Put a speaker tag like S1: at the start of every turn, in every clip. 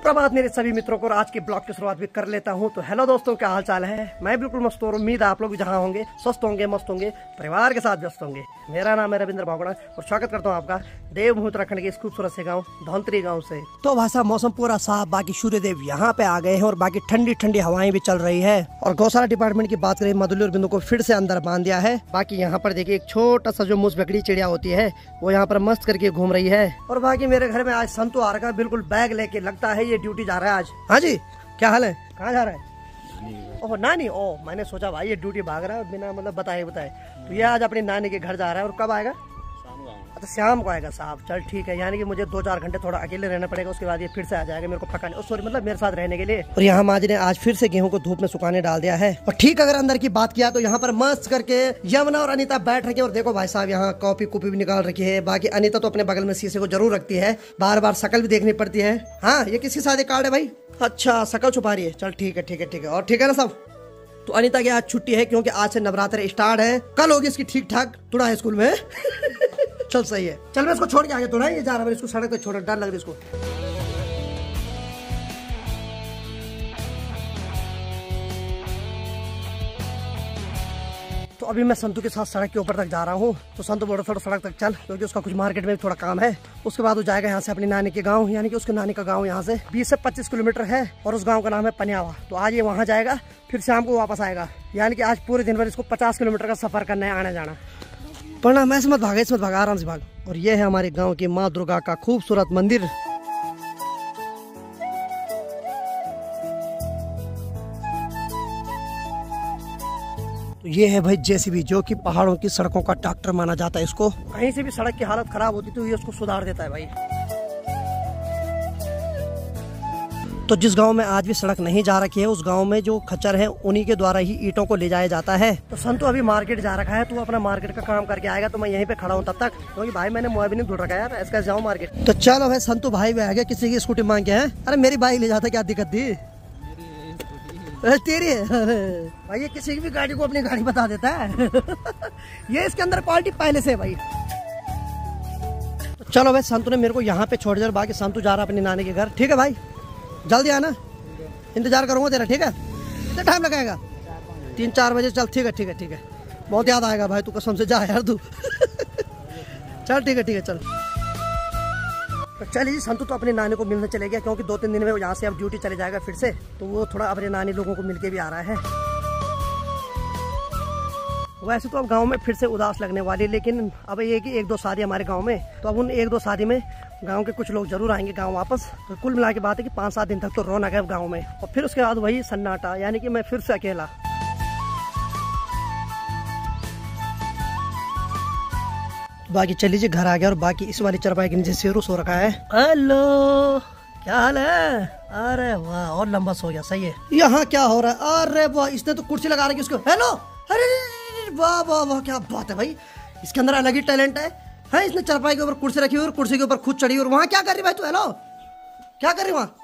S1: सुप्रभात मेरे सभी मित्रों को आज के ब्लॉग की शुरुआत भी कर लेता हूँ। तो हेलो दोस्तों, क्या हाल चाल है? मैं बिल्कुल मस्त और उम्मीद आप लोग भी जहाँ होंगे, स्वस्थ होंगे, मस्त होंगे, परिवार के साथ व्यस्त होंगे। मेरा नाम है रविंद्र भावड़ा और स्वागत करता हूँ आपका देव उत्तराखंड के इस खूबसूरत से गाँव, धौंतरी गाँव से। तो भाषा मौसम पूरा साफ़, बाकी सूर्य देव यहाँ पे आ गए हैं, और बाकी ठंडी ठंडी हवाएँ भी चल रही है। और गौशाला डिपार्टमेंट की बात करें मधुली और बिंदु को फिर से अंदर बाँध दिया है। बाकी यहाँ पर देखिए, एक छोटा सा जो मुझ बकड़ी चिड़िया होती है, वो यहाँ पर मस्त करके घूम रही है। और बाकी मेरे घर में आज संतु आ रखा बिल्कुल बैग लेके लगता है ये ड्यूटी जा रहा है आज। हाँ जी क्या हाल है? कहाँ जा रहा है? ओह नानी ओह मैंने सोचा भाई ये ड्यूटी भाग रहा है बिना मतलब बताए बताए। तो ये आज अपने नानी के घर जा रहा है और कब आएगा? अच्छा शाम को आएगा साहब। चल ठीक है, यानी कि मुझे दो चार घंटे थोड़ा अकेले रहना पड़ेगा, उसके बाद ये फिर से आ जाएगा मेरे को पका नहीं सॉरी मतलब मेरे साथ रहने के लिए। और यहाँ माज ने आज फिर से गेहूँ को धूप में सुखाने डाल दिया है। और ठीक अगर अंदर की बात किया तो यहाँ पर मस्त करके यमुना और अनिता बैठ रखी और देखो भाई साहब, यहाँ कॉपी कॉपी भी निकाल रखी है। बाकी अनिता तो अपने बगल में शीशे को ज़रूर रखती है। बार बार शकल भी देखनी पड़ती है। हाँ ये किसी शादी कार्ड है भाई? अच्छा शकल छुपा रही है। चल ठीक है ठीक है ठीक है। और ठीक है ना सब? तो अनिता की आज छुट्टी है, क्योंकि आज से नवरात्र स्टार्ट है। कल होगी इसकी ठीक ठाक तुड़ा स्कूल में? चल सही है। चल, मैं इसको छोड़ के आगे तो ना ये जा रहा है इसको सड़क पे छोड़ डर लग रहा है इसको। तो अभी मैं संतु के साथ सड़क के ऊपर तक जा रहा हूँ। तो संतु बोल थोड़ा सड़क तक चल, क्योंकि उसका कुछ मार्केट में भी थोड़ा काम है। उसके बाद वो जाएगा यहाँ से अपनी नानी के गाँव, यानी कि उसके नानी का गाँव यहाँ से। 20 से 25 किलोमीटर है और उस गाँव का नाम है पनियावा। तो आज ये वहाँ जाएगा, फिर शाम को वापस आएगा। यानी कि आज पूरे दिन भर इसको पचास किलोमीटर का सफ़र करना है, आना जाना। प्रणाम ऐसे मत भागा इसमत भागा, आराम से भाग। और ये है हमारे गाँव की माँ दुर्गा का खूबसूरत मंदिर। तो ये है भाई जेसीबी, जो कि पहाड़ों की सड़कों का डॉक्टर माना जाता है इसको। कहीं से भी सड़क की हालत खराब होती तो ये उसको सुधार देता है भाई। तो जिस गाँव में आज भी सड़क नहीं जा रखी है, उस गाँव में जो खच्चर है, उन्हीं के द्वारा ही ईटों को ले जाया जाता है। तो संतु अभी मार्केट जा रखा है तो अपना मार्केट का काम करके आएगा तो मैं यहीं पे खड़ा हूँ तब तक। क्योंकि भाई मैंने मोबाइल नहीं ढूंढ रखा यार जाऊँ मार्केट। तो चलो भाई, संतु भाई भी आ गया, किसी की स्कूटी मांग के, है? अरे मेरी बाइक ले जाता, क्या दिक्कत थी? तेरी है। भाई, ये किसी की भी गाड़ी को अपनी गाड़ी बता देता है। ये इसके अंदर क्वालिटी पहले से है भाई। तो चलो भाई, संतु ने मेरे को यहाँ पे छोड़ दिया बाकी संतु जा रहा अपनी नानी के घर। ठीक है भाई? जल्दी आना। इंतज़ार करूँगा तेरा, ठीक है? कितना टाइम लगाएगा तीन चार बजे चल, ठीक है ठीक है ठीक है। बहुत याद आएगा भाई, तू कसम से जा यार तू। चल, ठीक है ठीक है, चल। तो चलिए जी, संतु तो अपनी नानी को मिलने चले गया, क्योंकि दो तीन दिन में वो यहाँ से अब ड्यूटी चले जाएगा फिर से। तो वो थोड़ा अपने नानी लोगों को मिलके भी आ रहा है। वैसे तो अब गाँव में फिर से उदास लगने वाली, लेकिन अब ये कि एक दो शादी हमारे गाँव में तो अब उन एक दो शादी में गाँव के कुछ लोग ज़रूर आएँगे गाँव वापस। तो कुल मिला के बात है कि पाँच सात दिन तक तो रौनक है गाँव में। और फिर उसके बाद वही सन्नाटा यानी कि मैं फिर से अकेला। बाकी चलिए जी घर आ गया और बाकी इस वाली चरपाई के नीचे शेरू सो रखा है। हेलो क्या हाल है? अरे वाह और लंबा सो गया सही है। यहाँ क्या हो रहा है? अरे वाह इसने तो कुर्सी लगा रखी उसको। हेलो अरे वाह वाह वाह क्या बात है भाई। इसके अंदर अलग ही टैलेंट है। है इसने चरपाई के ऊपर कुर्सी रखी हुई और कुर्सी के ऊपर खुद चढ़ी और वहाँ क्या कर रही भाई तू? हेलो क्या कर रही वहाँ?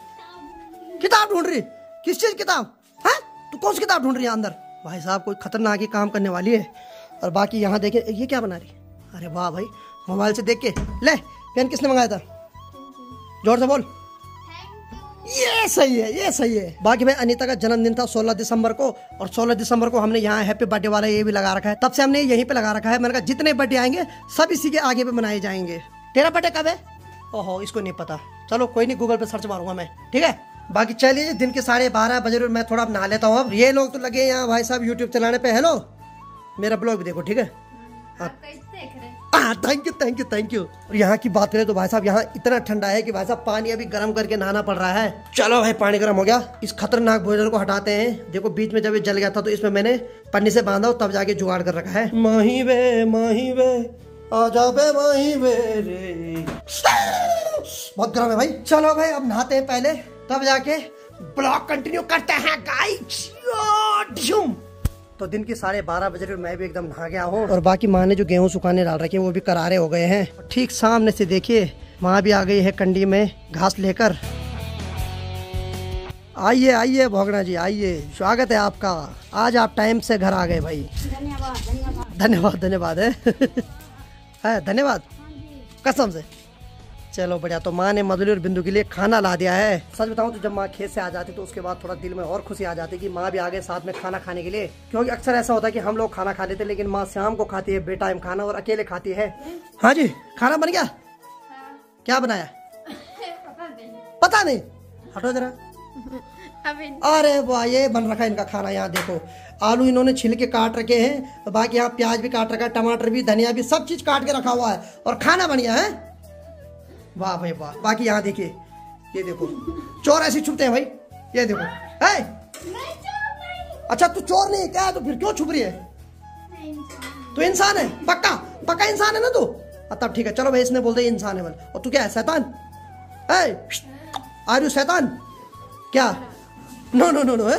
S1: किताब ढूंढ रही? किस चीज़ किताब? है? तू कौन सी किताब ढूंढ रही है अंदर? भाई साहब, कोई खतरनाक ही काम करने वाली है। और बाकी यहाँ देखे, ये क्या बना रही अरे वाह भाई, मोबाइल से देख के। ले, पेन किसने मंगाया था? ज़ोर से बोल। ये सही है ये सही है। बाकी भाई अनीता का जन्मदिन था 16 दिसंबर को और 16 दिसंबर को हमने यहाँ हैप्पी बर्थडे वाला ये भी लगा रखा है। तब से हमने यहीं पे लगा रखा है। मैंने कहा जितने बर्थडे आएँगे सब इसी के आगे पे मनाए जाएँगे। तेरा बर्थडे कब है? ओहो इसको नहीं पता। चलो कोई नहीं गूगल पे सर्च मारूँगा मैं। ठीक है? बाकी चलिए दिन के साढ़े बारह बजे मैं थोड़ा नहा लेता हूँ अब। ये लोग तो लगे यहाँ भाई साहब यूट्यूब चलाने पे। हेलो मेरा ब्लॉग भी देखो ठीक है। Thank you thank you thank you और यहाँ की बात करें तो भाई साहब, यहाँ इतना ठंडा है कि भाई साहब, पानी अभी गर्म करके नहाना पड़ रहा है। चलो भाई, पानी गर्म हो गया। इस खतरनाक भोजन को हटाते हैं। देखो, बीच में जब ये जल गया था तो इसमें मैंने पन्नी से बांधा तब जाके जुगाड़ कर रखा है। माही वे माही वे, आजा बे माही वे रे। बहुत गर्म है भाई। चलो भाई, अब नहाते हैं पहले। तब जाके ब्लॉग कंटिन्यू करते हैं गाइस तो दिन के साढ़े बारह बजे मैं भी एकदम नहा गया हूँ और बाकी माँ ने जो गेहूँ सुखाने डाल रखे हैं वो भी करारे हो गए हैं। ठीक सामने से देखिए माँ भी आ गई है कंडी में घास लेकर। आइए आइए भोगना जी आइए। स्वागत है आपका। आज आप टाइम से घर आ गए भाई।
S2: धन्यवाद धन्यवाद।
S1: धन्यवाद है? है धन्यवाद। कसम से। चलो बढ़िया तो माँ ने मधुली और बिंदु के लिए खाना ला दिया है। सच बताऊँ तो जब माँ खेत से आ जाती तो उसके बाद थोड़ा दिल में और खुशी आ जाती कि माँ भी आ गए साथ में खाना खाने के लिए। क्योंकि अक्सर ऐसा होता है कि हम लोग खाना खा लेते लेकिन माँ शाम को खाती है बेटाइम खाना और अकेले खाती है। हाँ जी खाना बन गया? क्या बनाया? पता नहीं। हटो जरा। अरे वाह ये बन रखा है इनका खाना यहाँ देखो। आलू इन्होंने छिल के काट रखे हैं बाकी यहाँ प्याज भी काट रखा है टमाटर भी धनिया भी सब चीज़ काट के रखा हुआ है और खाना बढ़िया है? वाह भाई वाह। बाकी यहाँ देखिए ये देखो। चोर ऐसे छुपते हैं भाई। ये देखो। है? अच्छा तू चोर नहीं है क्या? तो फिर क्यों छुप रही है? तू इंसान है? पक्का? पक्का इंसान है ना तू? हाँ, तब ठीक है। चलो भाई इसने बोल दिया इंसान है बोल। और तू क्या है शैतान? आर यू शैतान? क्या? नो नो नो नो है?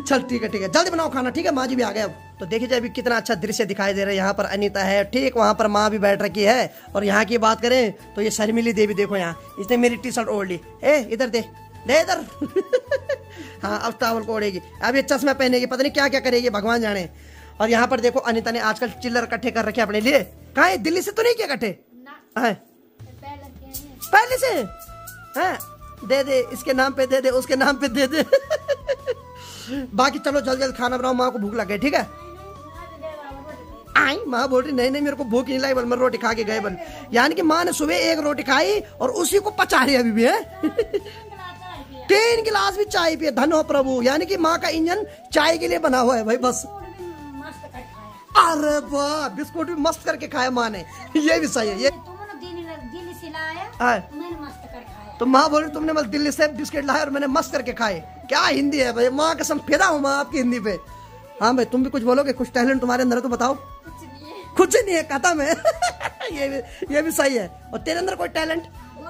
S1: चल ठीक है ठीक है। जल्दी बनाओ खाना ठीक है? माँ जी भी आ गए अब। तो देखिए अभी कितना अच्छा दृश्य दिखाई दे रहा है। यहाँ पर अनीता है ठीक वहाँ पर माँ भी बैठ रखी है। और यहाँ की बात करें तो ये शर्मिली देवी देखो यहाँ। इसने मेरी टी शर्ट ओढ़ ली। ए इधर दे दे इधर। हाँ अब टावल को ओढ़ेगी। अब ये चश्मा पहनेगी पता नहीं क्या क्या करेगी भगवान जाने। और यहाँ पर देखो अनिता ने आजकल चिल्लर इकट्ठे कर रखे अपने लिए। कहा दिल्ली से तो नहीं किया इकट्ठे? हाँ
S2: पहले के हैं।
S1: पहले से? हैं। दे दे इसके नाम पे दे दे उसके नाम पे दे दे। बाकी चलो जल्द जल्द खाना बनाओ माँ को भूख लग गई ठीक है? आई माँ बोल रही नहीं नहीं मेरे को भूख नहीं लगी बल मैं रोटी खा के गए बल यानी कि माँ ने सुबह एक रोटी खाई और उसी को पचा रही अभी भी है। तीन गिलास भी चाय पिए धन हो प्रभु। यानी कि माँ का इंजन चाय के लिए बना हुआ है भाई बस।
S2: मस्त कर खाया
S1: अरे वाह बिस्कुट भी मस्त करके खाया माँ ने। ये भी सही है ये।
S2: लाया
S1: हाँ। तो माँ बोल रही तुमने बस दिल्ली से बिस्किट लाए और मैंने मस्त करके खाए। क्या हिंदी है भाई माँ कसम फिदा हूँ माँ आपकी हिंदी पे। हाँ भाई तुम भी कुछ बोलोगे कुछ टैलेंट तुम्हारे अंदर है तो बताओ।
S2: कुछ नहीं है
S1: खत्म है ये भी ये भी सही है। और तेरे अंदर कोई टैलेंट?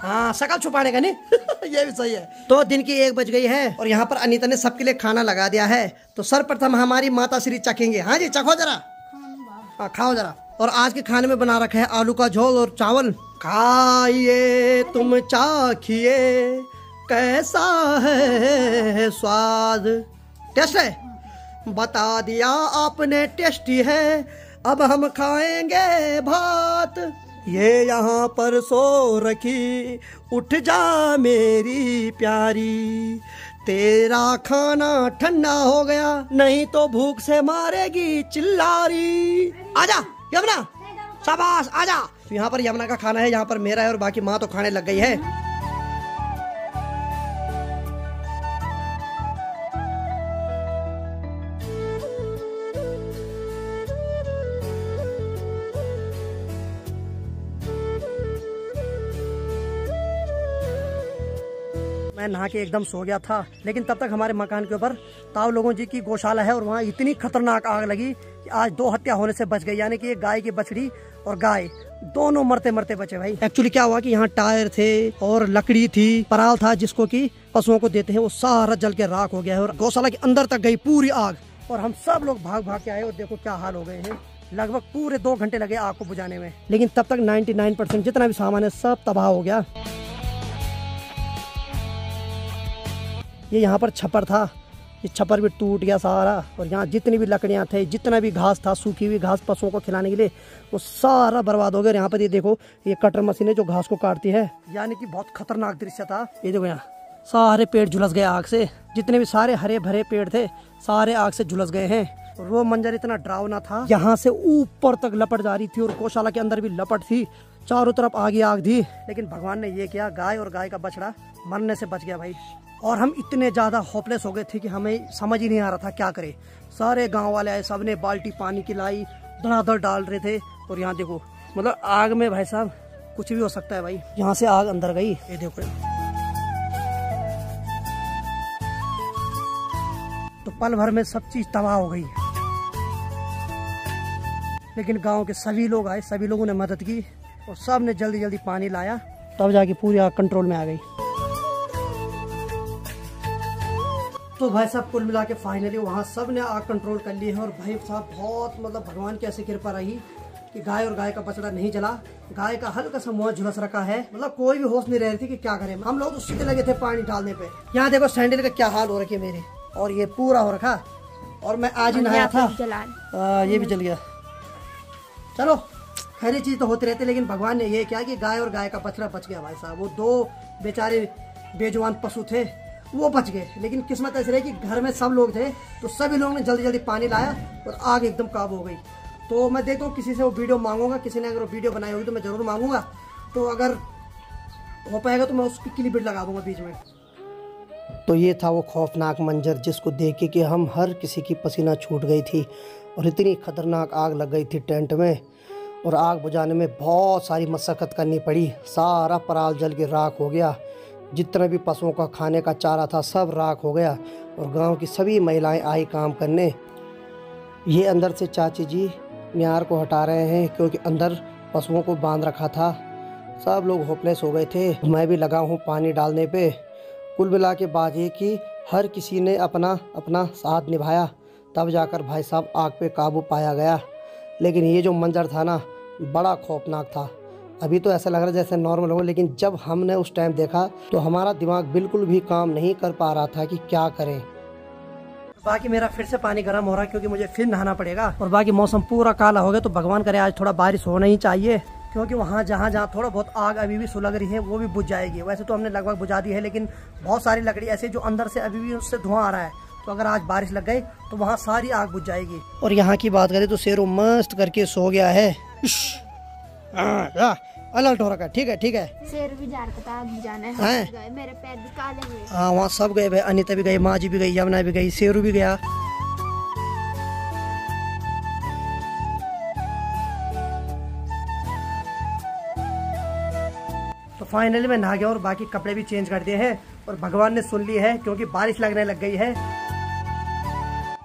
S1: हाँ शकल छुपाने का नहीं? ये भी सही है। तो दिन की एक बज गई है, और यहाँ पर अनीता ने सबके लिए खाना लगा दिया है। तो सर्वप्रथम हमारी माता श्री चखेंगे। हाँ जी, चखो जरा। हाँ खाओ जरा। और आज के खाने में बना रखा है आलू का झोल और चावल। खाइए तुम चाखिए, कैसा है स्वाद? टेस्ट है? बता दिया आपने, टेस्टी है। अब हम खाएँगे भात। ये यहाँ पर सो रखी, उठ जा मेरी प्यारी। तेरा खाना ठंडा हो गया, नहीं तो भूख से मारेगी चिल्लारी। आजा, यमुना। शाबाश, आजा। यहाँ पर यमुना का खाना है, यहाँ पर मेरा है और बाकी माँ तो खाने लग गई है। मैं नहा के एकदम सो गया था, लेकिन तब तक हमारे मकान के ऊपर ताऊ लोगों जी की गौशाला है और वहाँ इतनी खतरनाक आग लगी कि आज दो हत्या होने से बच गई, यानी कि एक गाय की बछड़ी और गाय, दोनों मरते मरते बचे भाई। एक्चुअली क्या हुआ कि यहाँ टायर थे और लकड़ी थी, पराल था जिसको कि पशुओं को देते हैं, वो सारा जल के राख हो गया है और गौशाला के अंदर तक गई पूरी आग। और हम सब लोग भाग भाग के आए और देखो क्या हाल हो गए हैं। लगभग पूरे दो घंटे लगे आग को बुझाने में। लेकिन तब तक 99 परसेंट जितना भी सामान है, सब तबाह हो गया। ये यहाँ पर छप्पर था। ये छप्पर भी टूट गया सारा और यहाँ जितनी भी लकड़ियाँ थे, जितना भी घास था, सूखी हुई घास पशुओं को खिलाने के लिए, वो सारा बर्बाद हो गया। यहाँ पर ये देखो, ये कटर मशीन है जो घास को काटती है। यानी कि बहुत खतरनाक दृश्य था। ये देखो यहाँ, सारे पेड़ झुलस गए आग से। जितने भी सारे हरे भरे पेड़ थे, सारे आग से झुलस गए हैं। और वो मंजर इतना डरावना था। यहाँ से ऊपर तक लपट जा रही थी और गौशाला के अंदर भी लपट थी। चारों तरफ़ आग ही आग थी। लेकिन भगवान ने ये किया, गाय और गाय का बछड़ा मरने से बच गया भाई। और हम इतने ज़्यादा होपलेस हो गए थे कि हमें समझ ही नहीं आ रहा था क्या करें। सारे गाँव वाले आए सबने बाल्टी पानी की लाई धड़ाधड़ डाल रहे थे। और यहाँ देखो मतलब आग में भाई साहब कुछ भी हो सकता है भाई। यहाँ से आग अंदर गई। ये देखो। तो पल भर में सब चीज़ तबाह हो गई। लेकिन गाँव के सभी लोग आए, सभी लोगों ने मदद की और सबने जल्दी जल्दी पानी लाया। तब जाके पूरी आग कंट्रोल में आ गई। तो भाई साहब कुल मिला के फाइनली वहाँ सबने आग कंट्रोल कर ली है और भाई साहब बहुत मतलब भगवान की ऐसी कृपा रही कि गाय और गाय का बछड़ा नहीं जला। गाय का हल्का सा मुँह झुलस रखा है। मतलब कोई भी होश नहीं रह रही थी कि क्या करें। हम लोग तो सीधे लगे थे पानी डालने पे। यहाँ देखो सैंडल का क्या हाल हो रखे मेरे। और ये पूरा हो रखा। और मैं आज ही नहाया था। आ, ये भी जल गया। चलो खैर चीज़ तो होती रहती लेकिन भगवान ने ये किया कि गाय और गाय का बछड़ा बच गया भाई साहब। वो दो बेचारे बेजुबान पशु थे। वो बच गए। लेकिन किस्मत ऐसी रही कि घर में सब लोग थे तो सभी लोगों ने जल्दी जल्दी पानी लाया और आग एकदम काबू हो गई। तो मैं देखता हूँ किसी से वो वीडियो मांगूँगा, किसी ने अगर वो वीडियो बनाई होगी तो मैं ज़रूर मांगूँगा। तो अगर हो पाएगा तो मैं उसकी क्लिप लगा दूँगा बीच में। तो ये था वो खौफनाक मंजर जिसको देख के कि हम हर किसी की पसीना छूट गई थी और इतनी खतरनाक आग लग गई थी टेंट में और आग बुझाने में बहुत सारी मशक्क़त करनी पड़ी। सारा पराल जल के राख हो गया। जितना भी पशुओं का खाने का चारा था, सब राख हो गया और गाँव की सभी महिलाएँ आई काम करने। ये अंदर से चाची जी म्यार को हटा रहे हैं क्योंकि अंदर पशुओं को बाँध रखा था। सब लोग होपलेस हो गए थे। मैं भी लगा हूँ पानी डालने पे। कुल मिला के बात ये कि हर किसी ने अपना अपना साथ निभाया। तब जाकर भाई साहब आग पे काबू पाया गया। लेकिन ये जो मंजर था ना, बड़ा खौफनाक था। अभी तो ऐसा लग रहा है जैसे नॉर्मल हो, लेकिन जब हमने उस टाइम देखा तो हमारा दिमाग बिल्कुल भी काम नहीं कर पा रहा था कि क्या करें। बाकी मेरा फिर से पानी गर्म हो रहा है क्योंकि मुझे फिर नहाना पड़ेगा। और बाकी मौसम पूरा काला हो गया तो भगवान करे आज थोड़ा बारिश होना ही चाहिए। क्योंकि वहाँ जहाँ जहाँ थोड़ा बहुत आग अभी भी सुलग रही है, वो भी बुझ जाएगी। वैसे तो हमने लगभग बुझा दी है, लेकिन बहुत सारी लकड़ी ऐसी जो अंदर से अभी भी उससे धुआँ आ रहा है। तो अगर आज बारिश लग गई तो वहाँ सारी आग बुझ जाएगी। और यहाँ की बात करें तो शेरों मस्त करके सो गया है। अलर्ट हो रखा है ठीक है ठीक है।
S3: शेर भी जा था जाना है।
S1: हैं?
S3: गए मेरे पैर भी काले हुए।
S1: हाँ वहाँ सब गए भाई अनिता भी गई माँ जी भी गई यमुना भी गई शेरू भी गया। तो फाइनली मैं नहा गया और बाकी कपड़े भी चेंज कर दिए हैं और भगवान ने सुन ली है क्योंकि बारिश लगने लग गई है।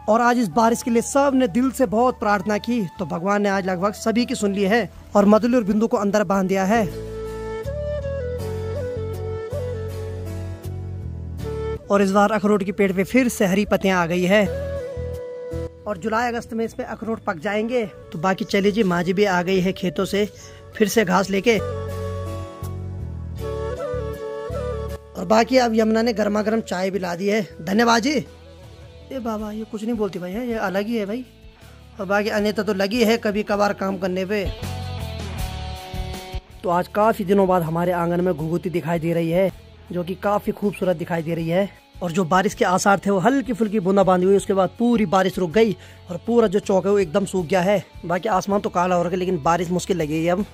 S1: और आज इस बारिश के लिए सबने दिल से बहुत प्रार्थना की तो भगवान ने आज लगभग सभी की सुन ली है। और मधुली और बिंदु को अंदर बाँध दिया है। और इस बार अखरोट के पेड़ पे फिर से हरी पत्तियाँ आ गई है। और जुलाई अगस्त में इसमें अखरोट पक जाएँगे तो बाकी चलिए जी माँ भी आ गई है खेतों से, फिर से घास लेके। और बाकी अब यमुना ने गर्मा गर्म चाय भी ला दी है। धन्यवाद जी। ए बाबा, ये कुछ नहीं बोलती भाई, है? ये अलग ही है भाई। और बाकी अनिता तो लगी है कभी कभार काम करने पे। तो आज काफ़ी दिनों बाद हमारे आँगन में घुघुती दिखाई दे रही है, जो कि काफ़ी खूबसूरत दिखाई दे रही है। और जो बारिश के आसार थे, वो हल्की फुल्की बूंदा बांधी हुई, उसके बाद पूरी बारिश रुक गई और पूरा जो चौक है, वो एकदम सूख गया है। बाकी आसमान तो काला हो रहा है, लेकिन बारिश मुश्किल लगी है अब।